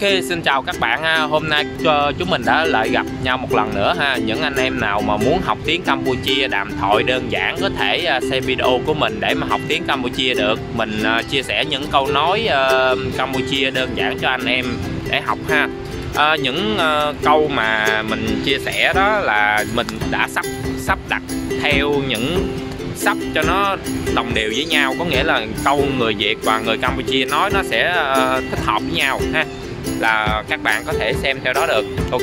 Ok, xin chào các bạn ha. Hôm nay ờ, chúng mình đã lại gặp nhau một lần nữa ha. Những anh em nào mà muốn học tiếng Campuchia đàm thoại đơn giản có thể ờ, xem video của mình để mà học tiếng Campuchia được. Mình ờ, chia sẻ những câu nói Campuchia đơn giản cho anh em để học ha. À, những câu mà mình chia sẻ đó là mình đã sắp sắp đặt theo những sắp cho nó đồng đều với nhau có nghĩa là câu người Việt và người Campuchia nói nó sẽ uh, thích hợp với nhau ha là các bạn có thể xem theo đó được. Ok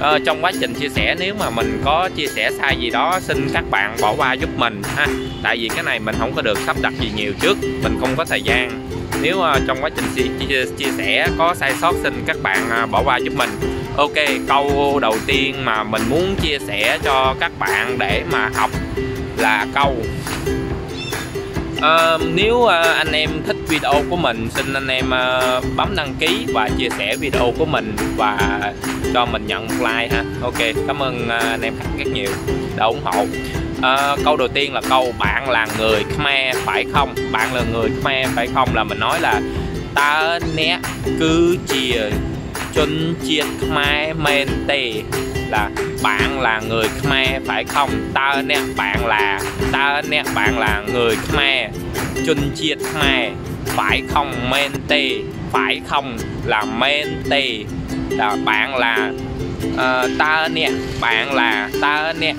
ờ, trong quá trình chia sẻ nếu mà mình có chia sẻ sai gì đó xin các bạn bỏ qua giúp mình ha. Tại vì cái này mình không có được sắp đặt gì nhiều trước mình không có thời gian. Nếu uh, trong quá trình chia, chia, chia sẻ có sai sót xin các bạn uh, bỏ qua giúp mình. Ok câu đầu tiên mà mình muốn chia sẻ cho các bạn để mà học là câu à, nếu à, anh em thích video của mình xin anh em à, bấm đăng ký và chia sẻ video của mình và cho mình nhận một like ha. Ok cảm ơn à, anh em rất nhiều. Đã ủng hộ. À, câu đầu tiên là câu bạn là người Khmer phải không? Bạn là người Khmer phải không là mình nói là ta né cứ chia chìa chun Khmer men tề là bạn là người Khmer phải không? Ta nè bạn là ta nè bạn là người Khmer. Chun chiết Khmer phải không? Men tê phải không? Là men tê. Là bạn là uh, ta nè bạn là ta nè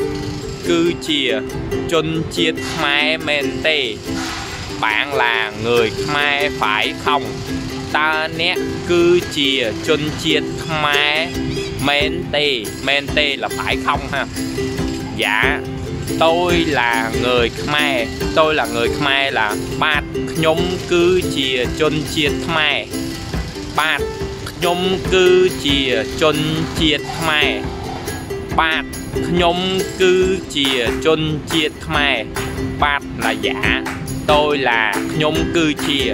cư chìa. Chun chiết Khmer men tê. Bạn là người Khmer phải không? តើអ្នកគឺជាជនជាតិខ្មែរមែនទេមែនទេលបាយខំហា Dạ tôi là người Khmer tôi là người Khmer là bạt nhóm cư chìa chôn chiết Khmer bạt nhóm cư chìa chôn chiết Khmer bạt nhóm cư chìa chôn chiết Khmer bạt là giả tôi là nhóm cư chìa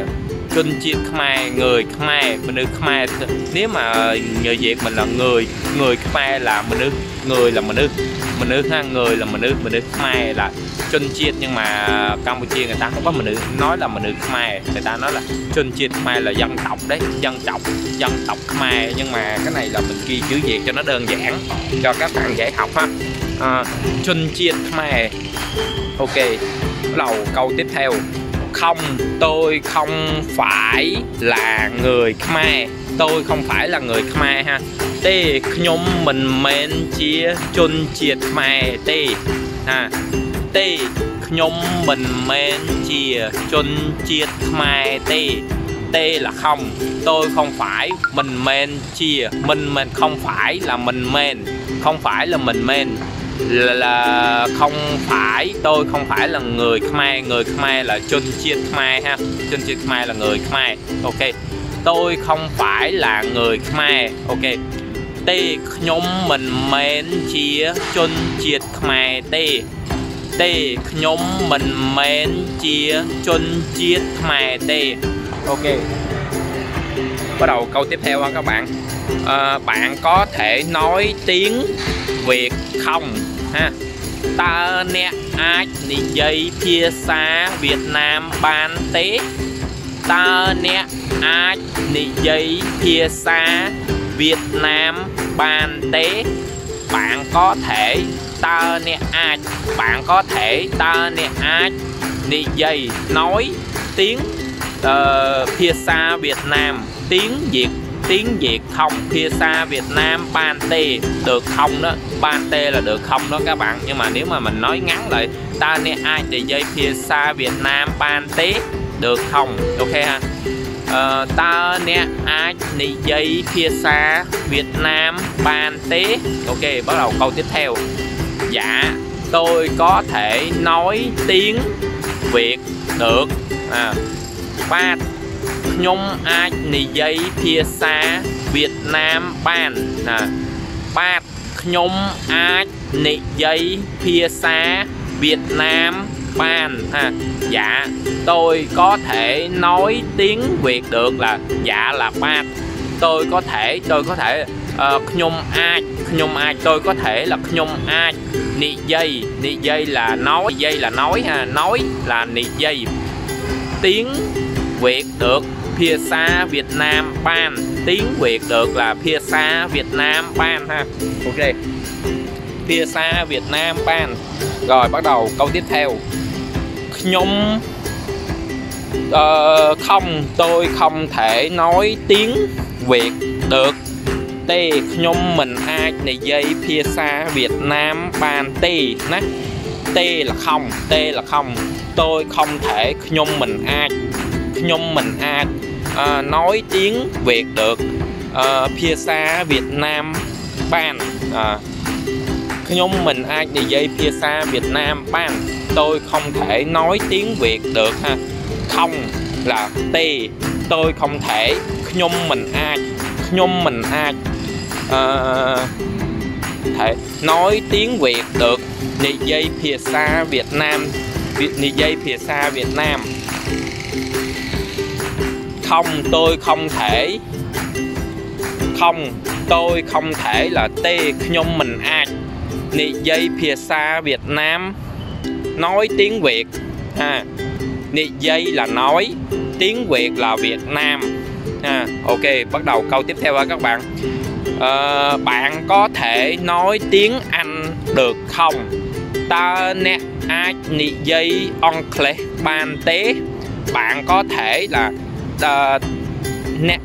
kinh chiết Khmer người Khmer mình nước Khmer. Nếu mà người Việt mình là người người Khmer là mình nước người là mình nước mình nước ha người là mình nước mình nước Khmer là chân chiết. Nhưng mà Campuchia người ta không có mình nước nói là mình nước Khmer người ta nói là chân chiết Khmer là dân tộc đấy dân tộc dân tộc Khmer. Nhưng mà cái này là mình ghi chữ Việt cho nó đơn giản cho các bạn dễ học ha. À, chân chiết Khmer. Ok bắt đầu câu tiếp theo không, tôi không phải là người Khmer. Tôi không phải là người Khmer ha. Tê, nhóm mình men chia chôn chiệt Khmer, tê. Ha. Tê, nhóm mình men chia chôn chiệt Khmer, tê. Tê là không, tôi không phải mình men chia. Mình mình không phải là mình men, không phải là mình men là, là không phải tôi không phải là người Khmer. Người Khmer là Chun Chiết Khmer ha. Chun Chiết Khmer là người Khmer. Ok. Tôi không phải là người Khmer. Ok. Tê nhóm mình men chia Chun Chiết Khmer tê. Tê nhóm mình men chia Chun Chiết Khmer tê. Ok. Bắt đầu câu tiếp theo ha các bạn. À, bạn có thể nói tiếng Việt không? Ha. Ta nè ai nị dây phía xa Việt Nam ban tế. Ta nè ai nị dây phía xa Việt Nam ban tế. Bạn có thể ta nè ai bạn có thể ta nè ai nị dây nói tiếng ờ, uh, phía xa Việt Nam tiếng Việt tiếng Việt không? Phía xa Việt Nam ban tê được không đó? Ban tê là được không đó các bạn? Nhưng mà nếu mà mình nói ngắn lại ta nè ai thì dây phía xa Việt Nam ban tê được không? Ok ha. Uh, ta nè ai nì dây phía xa Việt Nam ban tế ok bắt đầu câu tiếp theo. Dạ tôi có thể nói tiếng Việt được. À, ba ខ្ញុំអាចនិយាយភាសាវៀតណាមបានណាបាទខ្ញុំអាចនិយាយភាសាវៀតណាមban ha dạ tôi có thể nói tiếng việt được là dạ là bát tôi có thể tôi có thể uh, nhung ai nhung ai tôi có thể là nhung ai nị dây nị dây là nói dây là nói ha nói là nị dây tiếng Việt được phía xa Việt Nam ban. Tiếng Việt được là phía xa Việt Nam ban ha. Ok. Phía xa Việt Nam ban. Rồi bắt đầu câu tiếp theo. Nhóm uh, không tôi không thể nói tiếng Việt được. Tê nhóm mình ai này dây phía xa Việt Nam ban. Tê nè. Tê là không tê là không. Tôi không thể nhung mình ai ខ្ញុំមិនអាច uh, nói tiếng Việt được uh, ភាសាវៀតណាមបាន uh, ខ្ញុំមិនអាចនិយាយភាសាវៀតណាមបាន tôi không thể nói tiếng Việt được ha không là tê tôi không thể ខ្ញុំមិនអាចខ្ញុំមិនអាច uh, thể nói tiếng Việt được Nì dây phía xa Việt Nam Nì dây phía xa Việt Nam không tôi không thể. Không tôi không thể là tê nhông mình ai. Nị dây phía xa Việt Nam. Nói tiếng Việt. À, ha nị dây là nói Tiếng Việt là Việt Nam. Ha Ok bắt đầu câu tiếp theo các bạn? À, bạn có thể nói tiếng Anh được không? Ta nè ai nị dây on ban tế. Bạn có thể là uh, nè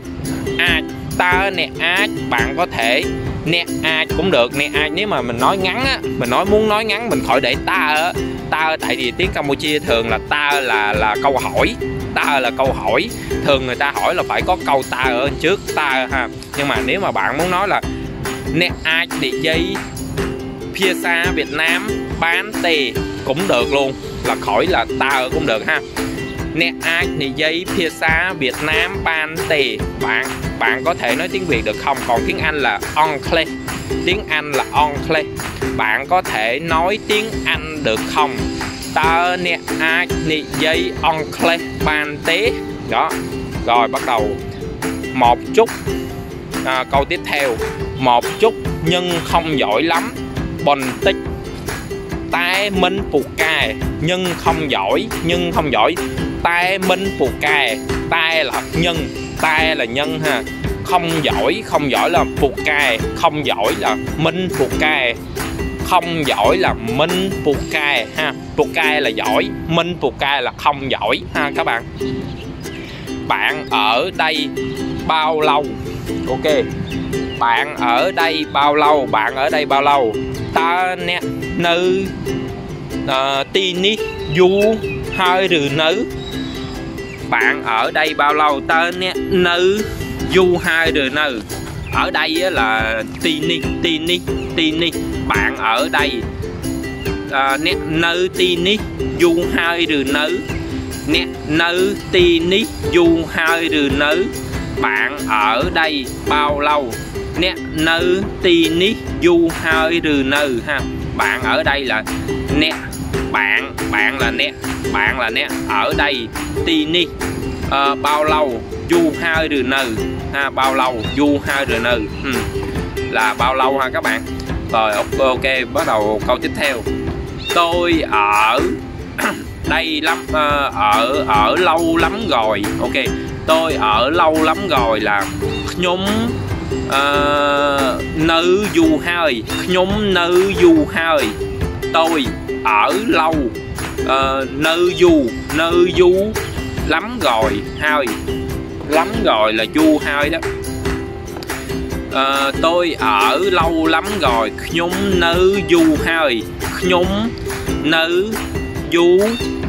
ai ta nè ai bạn có thể nè ai cũng được nè ai nếu mà mình nói ngắn á mình nói muốn nói ngắn mình khỏi để ta á ta tại vì tiếng campuchia thường là ta là là câu hỏi ta là câu hỏi. Thường người ta hỏi là phải có câu ta ở trước ta ha. Nhưng mà nếu mà bạn muốn nói là nè ai địa dây phía xa Việt Nam bán tì cũng được luôn. Là khỏi là ta cũng được ha nè ai dây phía xa Việt Nam ban tì bạn bạn có thể nói tiếng Việt được không? Còn tiếng Anh là oncle. Tiếng Anh là oncle. Bạn có thể nói tiếng Anh được không? Tơ nè ai nị dây oncle ban tế đó rồi bắt đầu. Một chút. À, câu tiếp theo. Một chút nhưng không giỏi lắm. Bồn tích tái minh phục cài. Nhưng không giỏi nhưng không giỏi tai minh phục cài tai là nhân tai là nhân ha. Không giỏi không giỏi là phục cài không giỏi là minh phục cài không giỏi là minh phục cài ha. Phục cài là giỏi minh phục cài là không giỏi ha các bạn. Bạn ở đây bao lâu? Ok. Bạn ở đây bao lâu? Bạn ở đây bao lâu? Ta nè nữ ờ, uh, tin du hai rừ nữ bạn ở đây bao lâu? Ta nữ du hai rừ nữ ở đây là tini tini tini bạn ở đây à, nè nữ tini du hai rừ nữ nè nữ tini du hai rừ nữ bạn ở đây bao lâu? Nè nữ tini du hai rừ nữ ha. Bạn ở đây là nè bạn bạn là nè bạn là nè ở đây tini. À, bao lâu? Du hai rừ nừ ha bao lâu? Du hai rừ nừ là bao lâu ha các bạn? Rồi ok ok bắt đầu câu tiếp theo. Tôi ở đây lắm à, ở ở lâu lắm rồi. Ok tôi ở lâu lắm rồi là nhóm uh, nữ du hơi nhóm nữ du hơi tôi ở lâu. Ờ, uh, nơ du nơ du lắm rồi hai lắm rồi là du hai đó. Uh, tôi ở lâu lắm rồi nhúng nơ du hai nhúng nơ du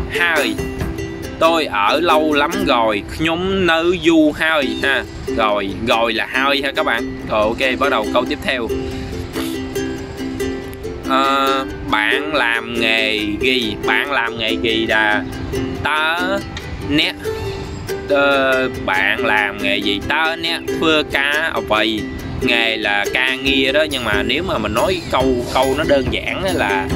hai. Tôi ở lâu lắm rồi nhóm nữ du hai ha rồi rồi là hai ha các bạn. Rồi ok bắt đầu câu tiếp theo. À, bạn làm nghề gì? Bạn làm nghề gì là tớ nét tớ, bạn làm nghề gì? Tớ nét phưa cá. Ở vậy nghề là ca nghe đó nhưng mà nếu mà mình nói câu câu nó đơn giản là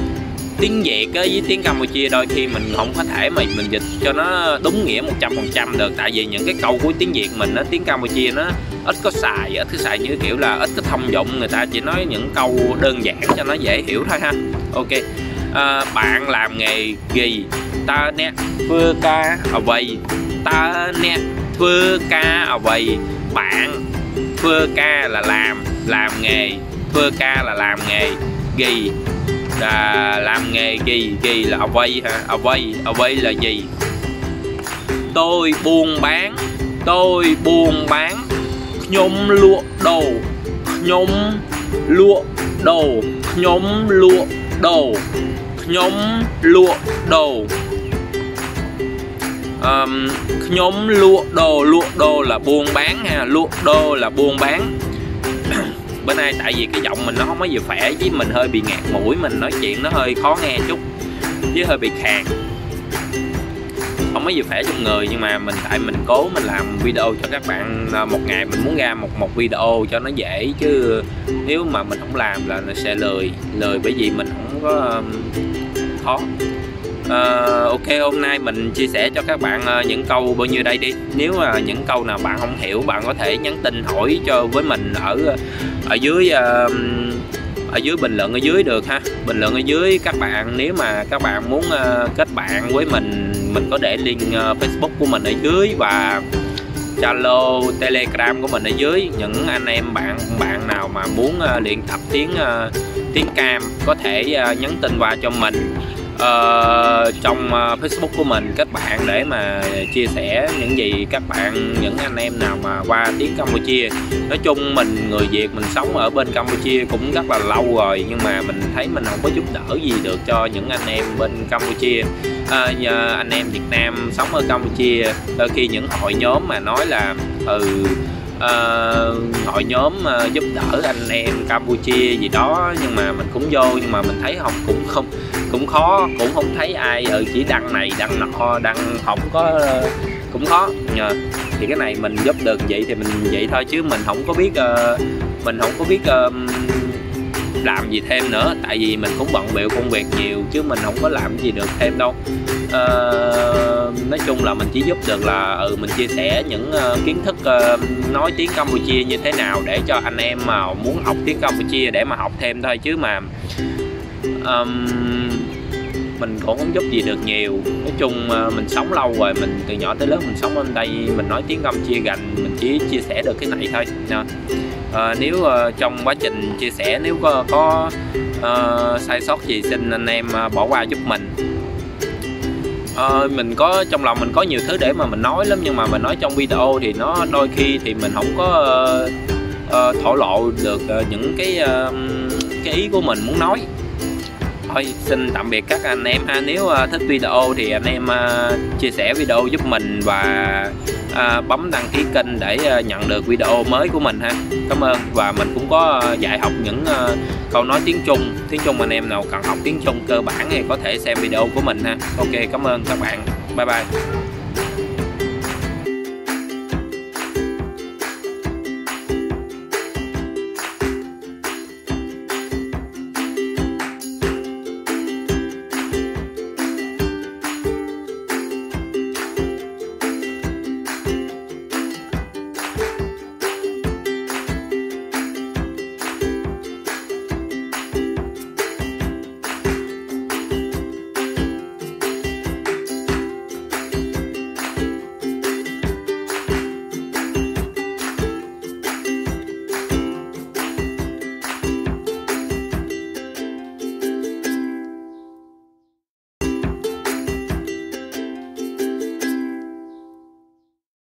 tiếng Việt á với tiếng Campuchia đôi khi mình không có thể mà mình dịch cho nó đúng nghĩa 100% được. Tại vì những cái câu của tiếng Việt mình á tiếng Campuchia nó ít có xài ít có xài như kiểu là ít có thông dụng người ta chỉ nói những câu đơn giản cho nó dễ hiểu thôi ha. Ok à, bạn làm nghề gì? Ta nè vừa ca à, ở vậy ta nè thưa ca à, ở vậy bạn thưa ca là làm làm nghề. Thưa ca là làm nghề gì? Là làm nghề gì? Gì là away ha away away là gì? Tôi buôn bán tôi buôn bán nhóm lụa đầu. Nhóm lụa đầu. Nhóm lụa đầu. Nhóm lụa đầu. Um, nhóm lụa đồ. Lụa đồ là buôn bán ha. Lụa đồ là buôn bán. Bữa nay tại vì cái giọng mình nó không có gì khỏe với mình hơi bị ngạt mũi mình nói chuyện nó hơi khó nghe chút với hơi bị khàn không có gì khỏe trong người nhưng mà mình tại mình cố mình làm video cho các bạn à, một ngày mình muốn ra một một video cho nó dễ. Chứ nếu mà mình không làm là nó sẽ lười lười bởi vì mình không có khó. Uh, ok hôm nay mình chia sẻ cho các bạn uh, những câu bao nhiêu đây đi. Nếu mà những câu nào bạn không hiểu bạn có thể nhắn tin hỏi cho với mình ở ở dưới uh, ở dưới bình luận ở dưới được ha. Bình luận ở dưới các bạn nếu mà các bạn muốn uh, kết bạn với mình mình có để link ờ, Facebook của mình ở dưới và Zalo, Telegram của mình ở dưới. Những anh em bạn bạn nào mà muốn ờ, luyện tập tiếng ờ, tiếng cam có thể nhắn tin qua cho mình uh, trong uh, Facebook của mình các bạn để mà chia sẻ những gì các bạn những anh em nào mà qua tiếng Campuchia. Nói chung mình người Việt mình sống ở bên Campuchia cũng rất là lâu rồi nhưng mà mình thấy mình không có giúp đỡ gì được cho những anh em bên Campuchia. À, nhờ anh em Việt Nam sống ở Campuchia đôi khi những hội nhóm mà nói là ừ uh, hội nhóm uh, giúp đỡ anh em Campuchia gì đó nhưng mà mình cũng vô nhưng mà mình thấy không cũng không cũng khó cũng không thấy ai ở chỉ đăng này đăng nọ đăng không có cũng khó. Nhờ thì cái này mình giúp được vậy thì mình vậy thôi chứ mình không có biết uh, mình không có biết uh, làm gì thêm nữa tại vì mình cũng bận bịu công việc nhiều chứ mình không có làm gì được thêm đâu. Uh, nói chung là mình chỉ giúp được là ừ mình chia sẻ những uh, kiến thức uh, nói tiếng campuchia như thế nào để cho anh em mà muốn học tiếng campuchia để mà học thêm thôi chứ mà um, mình cũng không giúp gì được nhiều. Nói chung mình sống lâu rồi mình từ nhỏ tới lớn mình sống ở đây mình nói tiếng campuchia gành mình chỉ chia sẻ được cái này thôi. Nha à, nếu uh, trong quá trình chia sẻ nếu có, có uh, sai sót gì xin anh em uh, bỏ qua giúp mình. Uh, mình có trong lòng mình có nhiều thứ để mà mình nói lắm nhưng mà mình nói trong video thì nó đôi khi thì mình không có uh, uh, thổ lộ được uh, những cái uh, cái ý của mình muốn nói. Thôi xin tạm biệt các anh em ha. Nếu uh, thích video thì anh em uh, chia sẻ video giúp mình và à, bấm đăng ký kênh để à, nhận được video mới của mình ha. Cảm ơn. Và mình cũng có à, dạy học những à, câu nói tiếng Trung. Tiếng Trung anh em nào cần học tiếng Trung cơ bản thì có thể xem video của mình ha. Ok cảm ơn các bạn. Bye bye.